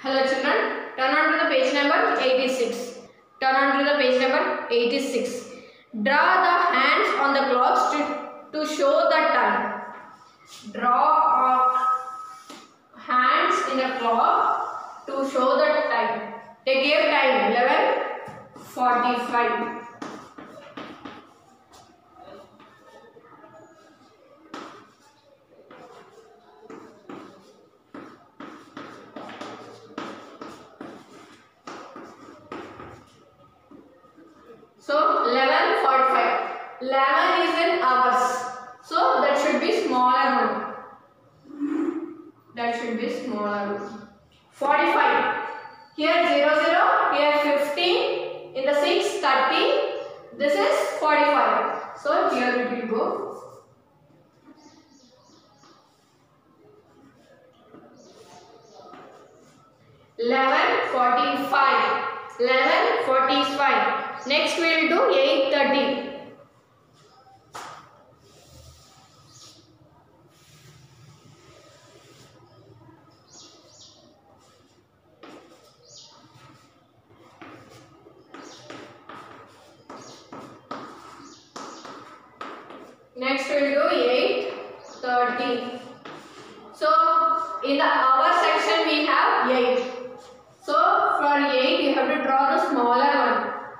Hello children, turn on to the page number 86. Turn on to the page number 86. Draw the hands on the clocks to, to show the time. Draw hands in a clock to show the time. They gave time 11.45. 11 is in hours. So that should be smaller one. That should be smaller one. 45. Here 0, 0. Here 15. In the 6, 30. This is 45. So here it will go. Eleven forty-five. Eleven forty-five. Next we will do eight thirty. Next we will do eight thirty. So in the hour section we have eight. So for 8 you have to draw the smaller one.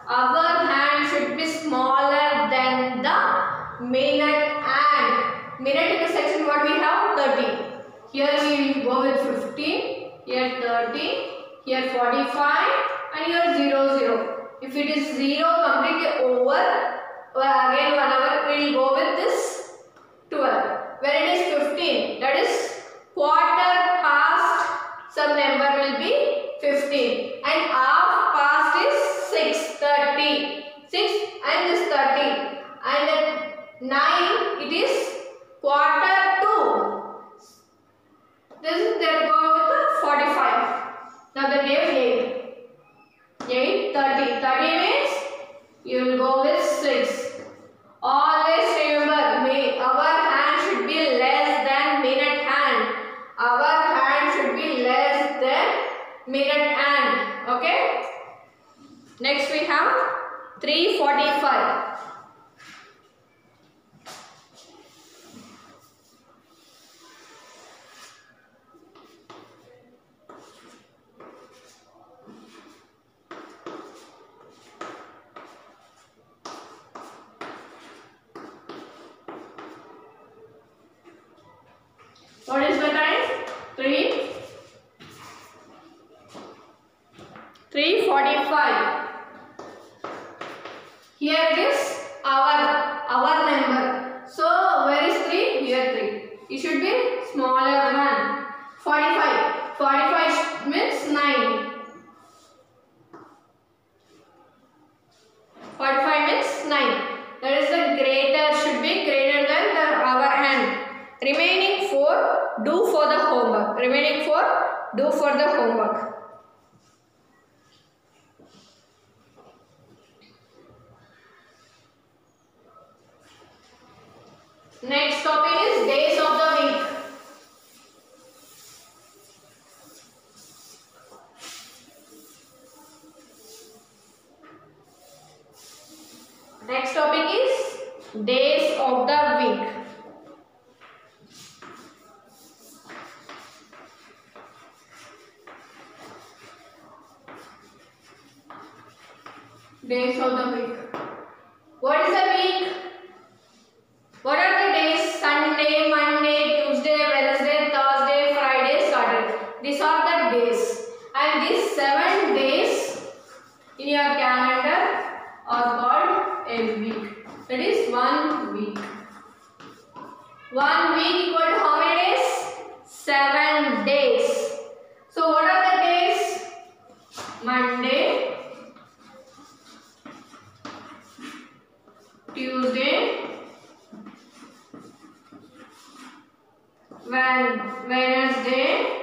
Hour hand should be smaller than the minute hand. Minute in the section what we have 30. Here we will go with 15, here 30, here 45 and here 0 0. If it is 0 completely over, well, again 1 hour we will go with this 12. When it is 15, that is quarter past some number will be 15 and half past is 6 30 6 and this 30 and at 9 it is quarter to this is they go with the 45 now they gave 8 8 30 30 means you will go with 6 always remember may hour hand should be less than minute hand hour hand should be less than minute hand okay next we have 345 what is the time 3 345 here it is hour hour number. So where is 3 here 3 it should be smaller one 45 45 means 9 45 means 9 that is the greater should be greater than the hour hand. Remaining 4 do for the homework. Remaining 4 do for the homework Next topic is days of the week. Next topic is days of the week. Days of the week. What is a week? What are the days? Sunday, Monday, Tuesday, Wednesday, Thursday, Friday, Saturday. These are the days. And these seven days in your calendar are called a week. That is one week. One week equal to how many days? Seven days. So what are the days? Monday, Tuesday, Wed- Wednesday,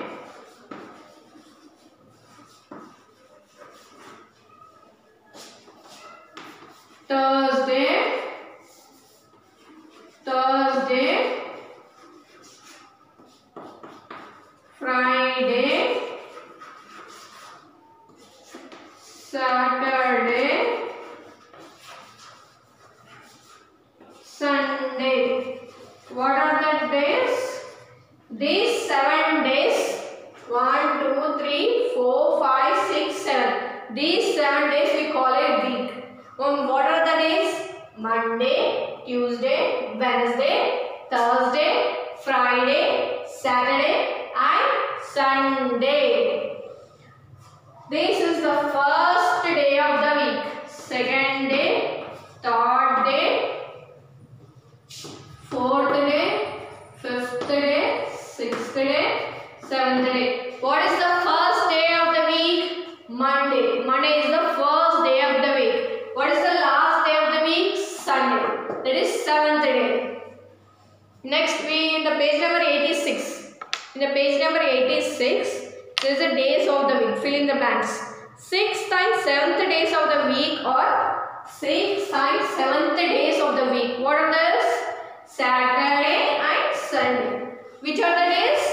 Thursday, Thursday, Friday, seven days. One, two, three, four, five, six, seven. These seven days we call it week. Um, what are the days? Monday, Tuesday, Wednesday, Thursday, Friday, Saturday, and Sunday. This is the first day of the week. Second day, third day, fourth day, fifth day, sixth day, seventh day. What is the first day of the week? Monday. Monday is the first day of the week. What is the last day of the week? Sunday. That is seventh day. Next, we in the page number 86. In the page number 86, there is the days of the in. Sixth and seventh days of the week or sixth and seventh days of the week. What are those? Saturday and Sunday. Which are the days?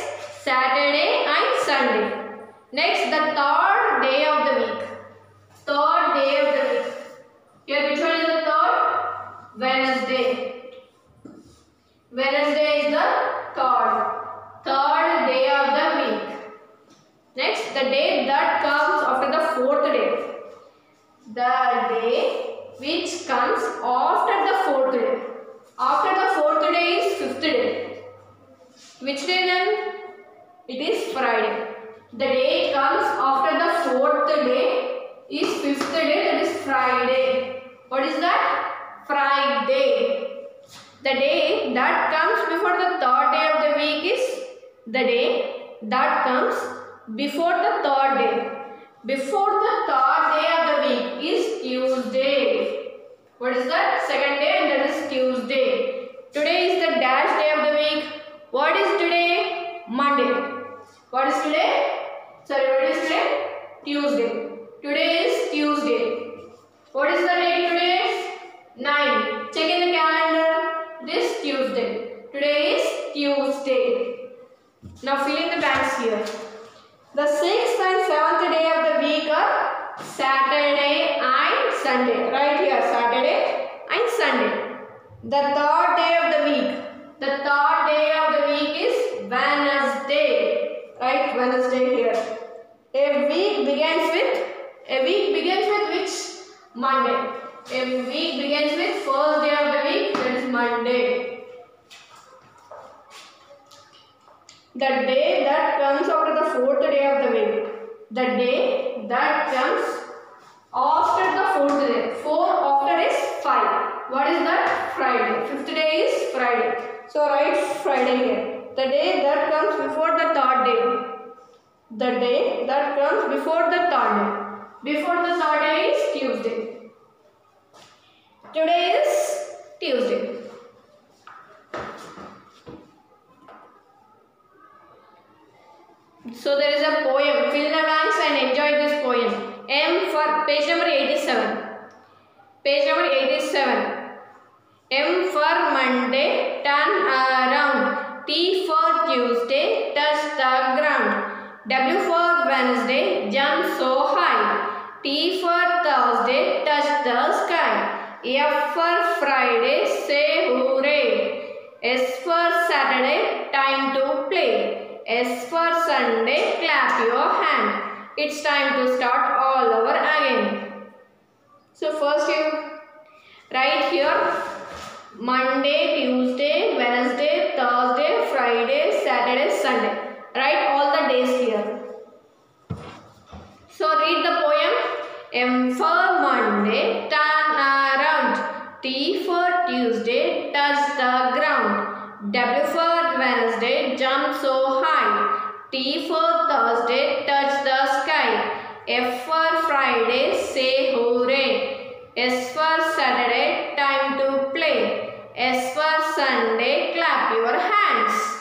Saturday and Sunday. Next, the third day of the week. Third day of the week. Here, which one is the third? Wednesday. Wednesday is the third. Third day of the week. Next, the day that comes after the fourth day. The day which comes after the fourth day. After the fourth day is fifth day. Which day then? It is Friday. The day comes after the fourth day is fifth day that is Friday. What is that? Friday. The day that comes before the third day of the week is the day that comes before the third day. Before the third day of the week is Tuesday. What is that? Second day and that is Tuesday. Today is the dash day of the week. What is today? Monday. What is today? Sorry, what is today? Tuesday. Today is Tuesday. What is the date today? 9. Check in the calendar. This Tuesday. Today is Tuesday. Now fill in the blanks here. The sixth and seventh day of the week are Saturday and Sunday. Right here, Saturday and Sunday. The third day of the week. The third day of the week is Wednesday. Right, Wednesday here. A week begins with a week begins with which Monday. A week begins with first day of the week that is Monday. The day that comes after the fourth day of the week. The day that comes after the fourth day. Four after is five. What is that? Friday. Fifth day is Friday. So write Friday here. The day that comes before the third day. The day that comes before the third day. Before the third day is Tuesday. Today is Tuesday. So there is a poem. Fill in the blanks and enjoy this poem. M for page number 87. Page number 87. M for Monday, turn around. T for Tuesday, touch the ground. W for Wednesday, jump so high. T for Thursday, touch the sky. F for Friday, say hooray. S for Saturday, time to play. S for Sunday, clap your hand. It's time to start all over again. So first you write here Monday, Tuesday, Wednesday, Thursday, Friday, Saturday, Sunday. Write all the days here. So read the poem. M for Monday, turn around. T for Tuesday, touch the ground. W for Wednesday, jump so high. T for Thursday, touch the sky. F for Friday, say hooray. S for Saturday, time to play. S for Sunday, clap your hands.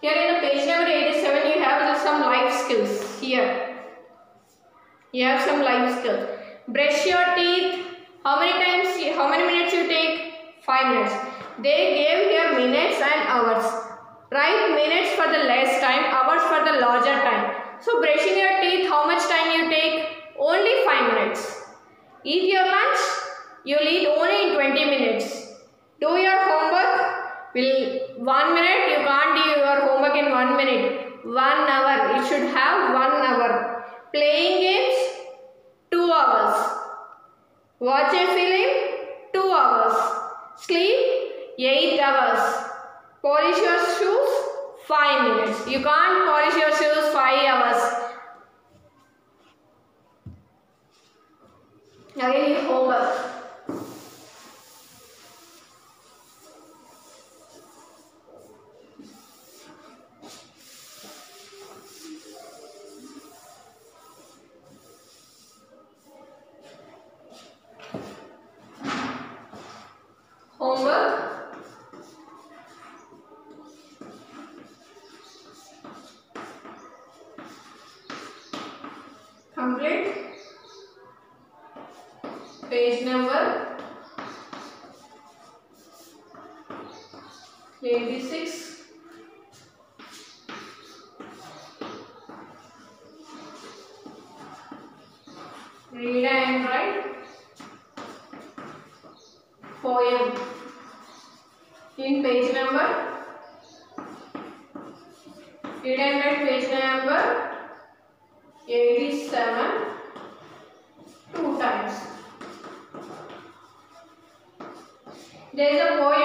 Here in the page number 87, you have some life skills. Here. You have some life skills. Brush your teeth. How many times, how many minutes you take? 5 minutes. They gave here minutes and hours. Write minutes for the less time, hours for the larger time. So brushing your teeth, how much time you take? Only 5 minutes. Eat your lunch, you'll eat only in 20 minutes. Do your homework, will 1 minute, you can't do your homework in 1 minute. 1 hour, it should have 1 hour. Playing games, 2 hours. Watch a film, 2 hours. Sleep, 8 hours. Polish your shoes, 5 minutes. You can't polish your shoes 5 hours. Again, homework. Homework. Complete. Page number 86. Read 87 two times there is a poem